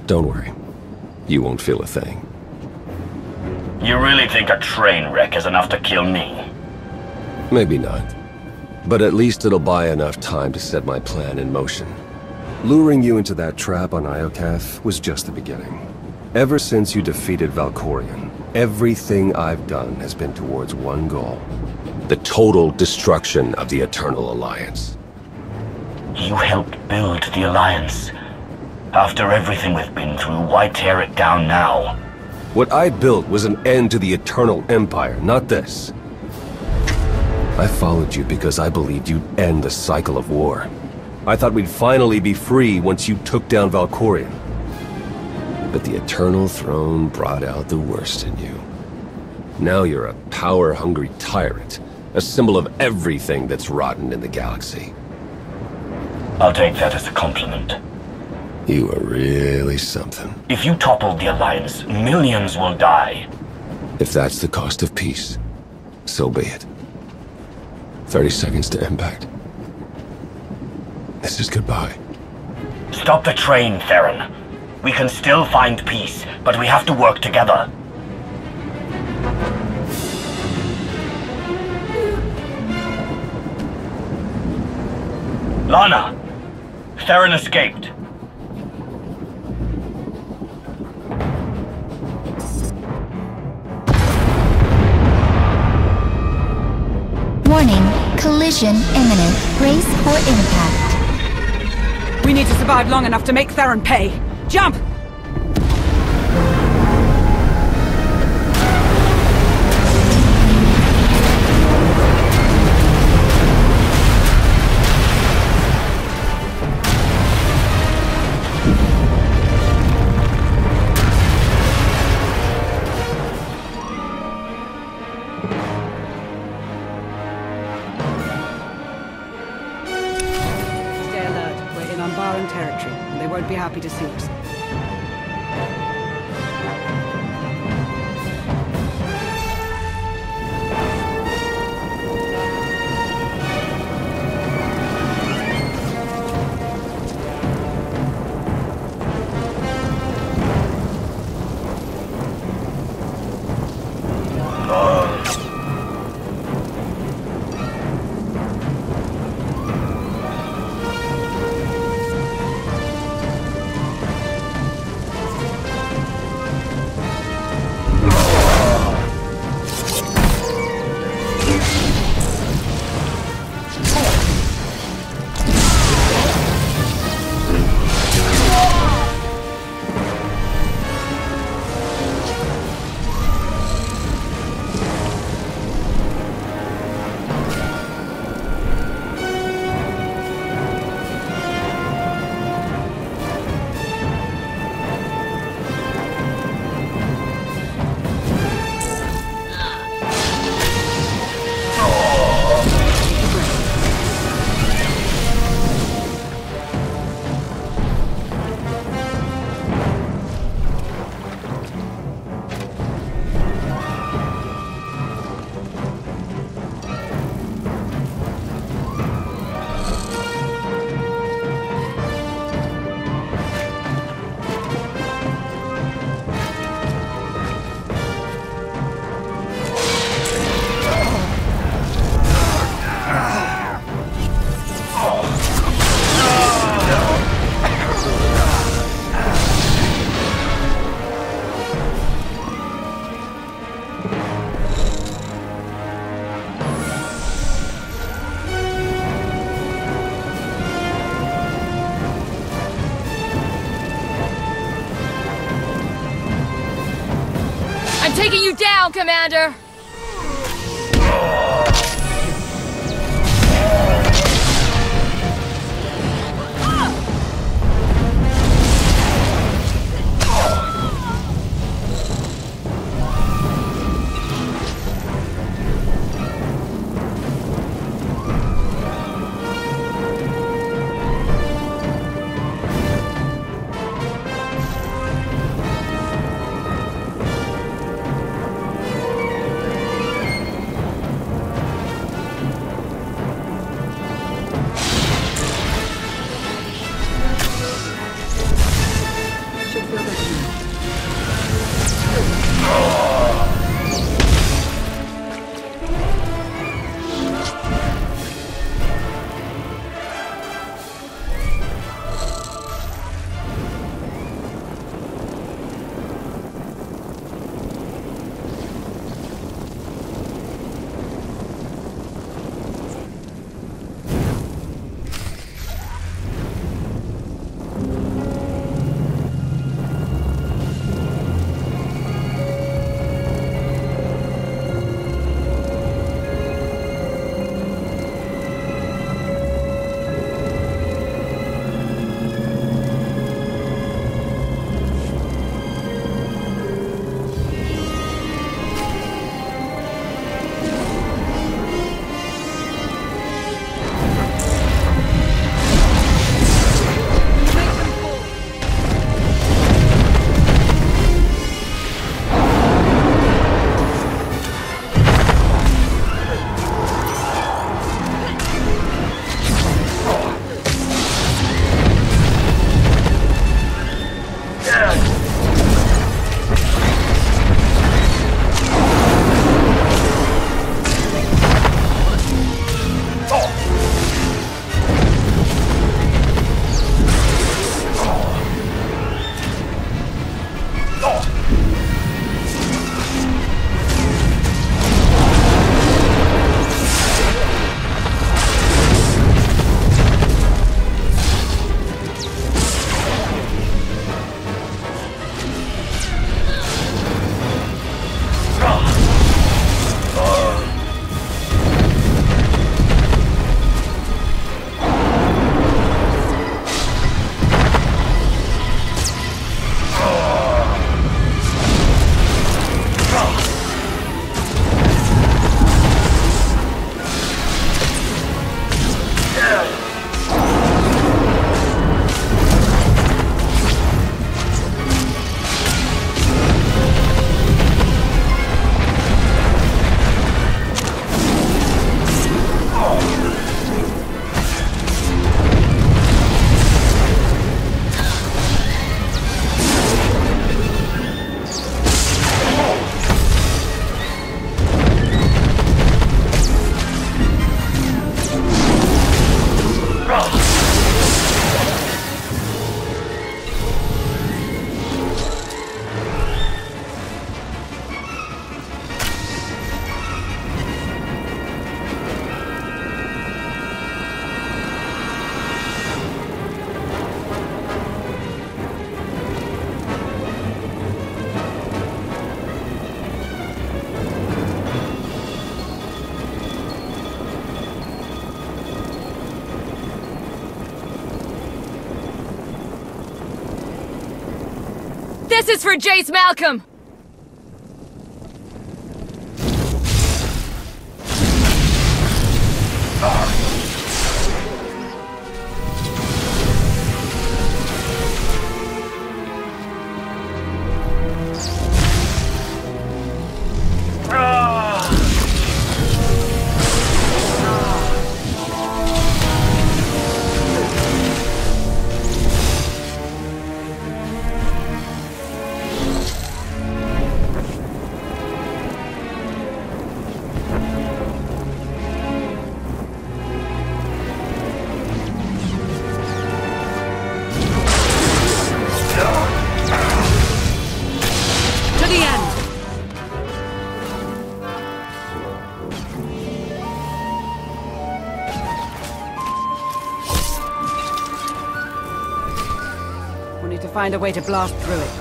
[SPEAKER 4] Don't worry. You won't feel a thing.
[SPEAKER 10] You really think a train wreck is enough to kill me?
[SPEAKER 4] Maybe not. But at least it'll buy enough time to set my plan in motion. Luring you into that trap on Iokath was just the beginning. Ever since you defeated Valkorion, everything I've done has been towards one goal. The total destruction of the Eternal Alliance.
[SPEAKER 10] You helped build the Alliance. After everything we've been through, why tear it down now?
[SPEAKER 4] What I built was an end to the Eternal Empire, not this. I followed you because I believed you'd end the cycle of war. I thought we'd finally be free once you took down Valkorion. But the Eternal Throne brought out the worst in you. Now you're a power-hungry tyrant, a symbol of everything that's rotten in the galaxy.
[SPEAKER 10] I'll take that as a compliment.
[SPEAKER 4] You are really something.
[SPEAKER 10] If you topple the Alliance, millions will die.
[SPEAKER 4] If that's the cost of peace, so be it. 30 seconds to impact. This is goodbye.
[SPEAKER 10] Stop the train, Theron. We can still find peace, but we have to work together. Lana! Theron escaped.
[SPEAKER 15] Warning, collision imminent. Brace for impact.
[SPEAKER 2] We need to survive long enough to make Theron pay. Jump!
[SPEAKER 5] Down, Commander! This is for Jace
[SPEAKER 2] Malcom! Find a way to blast through it.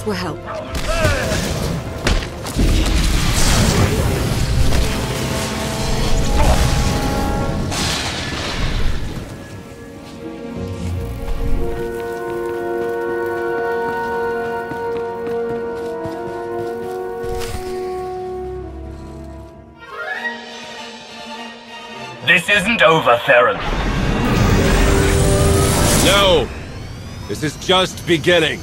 [SPEAKER 16] supplies will help.
[SPEAKER 10] This isn't over, Theron.
[SPEAKER 2] No! This is just beginning.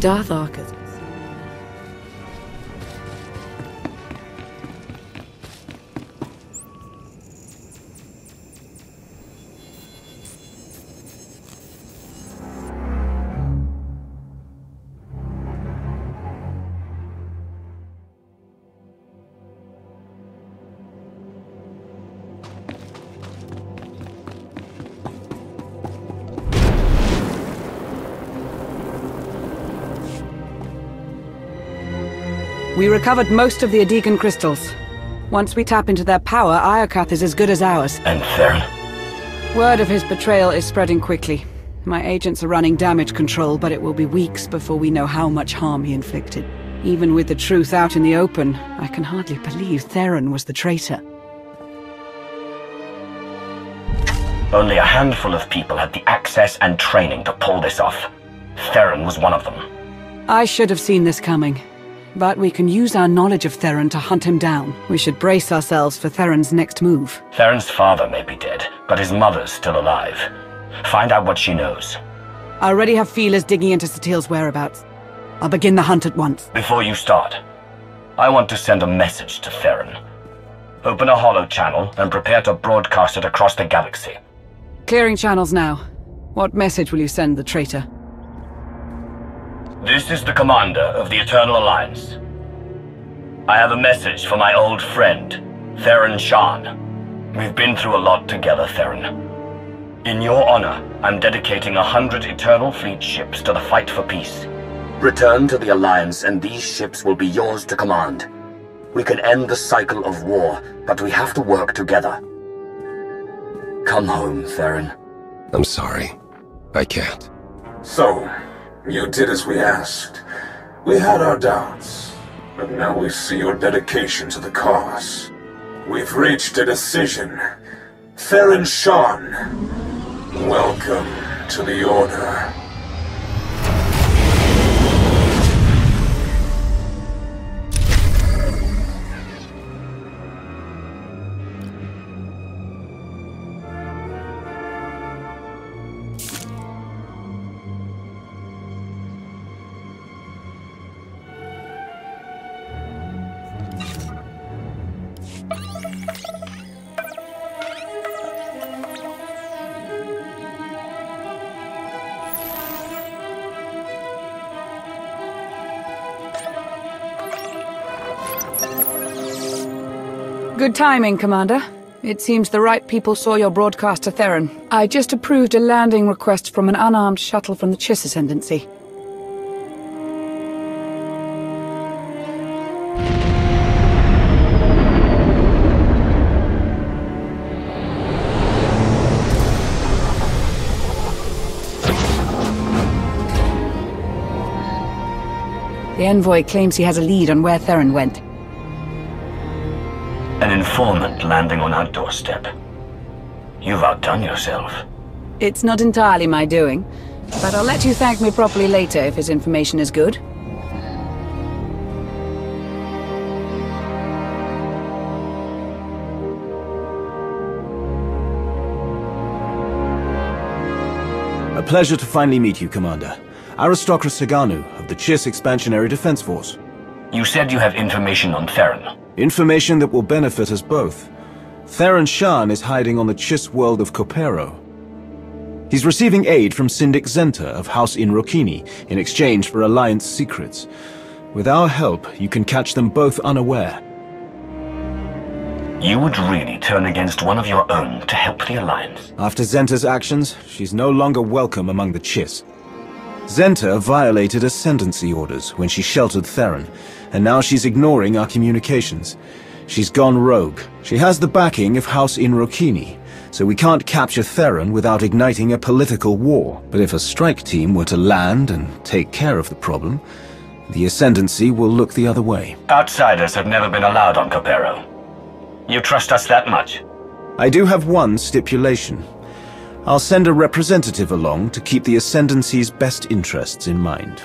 [SPEAKER 2] Darth Arkath recovered most of the Adegan crystals. Once we tap into their power, Iokath is as good as ours.
[SPEAKER 10] And Theron?
[SPEAKER 2] Word of his betrayal is spreading quickly. My agents are running damage control, but it will be weeks before we know how much harm he inflicted. Even with the truth out in the open, I can hardly believe Theron was the traitor.
[SPEAKER 10] Only a handful of people had the access and training to pull this off. Theron was one of them.
[SPEAKER 2] I should have seen this coming. But we can use our knowledge of Theron to hunt him down. We should brace ourselves for Theron's next move.
[SPEAKER 10] Theron's father may be dead, but his mother's still alive. Find out what she knows.
[SPEAKER 2] I already have feelers digging into Satele's whereabouts. I'll begin the hunt at once.
[SPEAKER 10] Before you start, I want to send a message to Theron. Open a holo channel and prepare to broadcast it across the galaxy.
[SPEAKER 2] Clearing channels now. What message will you send the traitor?
[SPEAKER 10] This is the commander of the Eternal Alliance. I have a message for my old friend, Theron Shan. We've been through a lot together, Theron. In your honor, I'm dedicating a hundred Eternal Fleet ships to the fight for peace. Return to the Alliance and these ships will be yours to command. We can end the cycle of war, but we have to work together. Come home, Theron.
[SPEAKER 4] I'm sorry. I can't.
[SPEAKER 1] So, you did as we asked. We had our doubts, but now we see your dedication to the cause. We've reached a decision. Theron Shan, welcome to the Order.
[SPEAKER 2] Good timing, Commander. It seems the right people saw your broadcast to Theron. I just approved a landing request from an unarmed shuttle from the Chiss Ascendancy. The envoy claims he has a lead on where Theron went.
[SPEAKER 10] An informant landing on our doorstep. You've outdone yourself.
[SPEAKER 2] It's not entirely my doing, but I'll let you thank me properly later if his information is good.
[SPEAKER 17] A pleasure to finally meet you, Commander. Aristocrat Saganu of the Chiss Expansionary Defense Force.
[SPEAKER 10] You said you have information on Theron.
[SPEAKER 17] Information that will benefit us both. Theron Shan is hiding on the Chiss world of Copero. He's receiving aid from Syndic Zenta of House Inrokini in exchange for Alliance secrets. With our help, you can catch them both unaware.
[SPEAKER 10] You would really turn against one of your own to help the Alliance?
[SPEAKER 17] After Zenta's actions, she's no longer welcome among the Chiss. Zenta violated ascendancy orders when she sheltered Theron, and now she's ignoring our communications. She's gone rogue. She has the backing of House Inrokini, so we can't capture Theron without igniting a political war. But if a strike team were to land and take care of the problem, the Ascendancy will look the other way.
[SPEAKER 10] Outsiders have never been allowed on Copero. You trust us that much?
[SPEAKER 17] I do have one stipulation. I'll send a representative along to keep the Ascendancy's best interests in mind.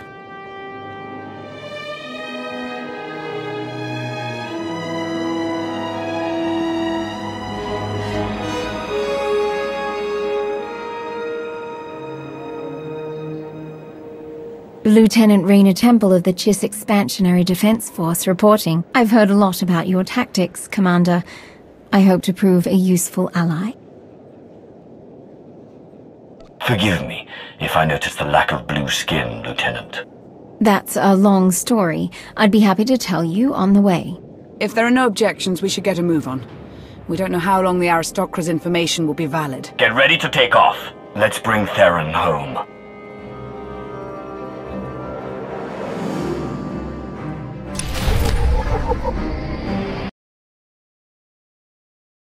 [SPEAKER 15] Lieutenant Rena Temple of the Chiss Expansionary Defense Force reporting. I've heard a lot about your tactics, Commander. I hope to prove a useful ally.
[SPEAKER 10] Forgive me if I notice the lack of blue skin, Lieutenant.
[SPEAKER 15] That's a long story. I'd be happy to tell you on the way.
[SPEAKER 2] If there are no objections, we should get a move on. We don't know how long the aristocrat's information will be valid.
[SPEAKER 10] Get ready to take off. Let's bring Theron home.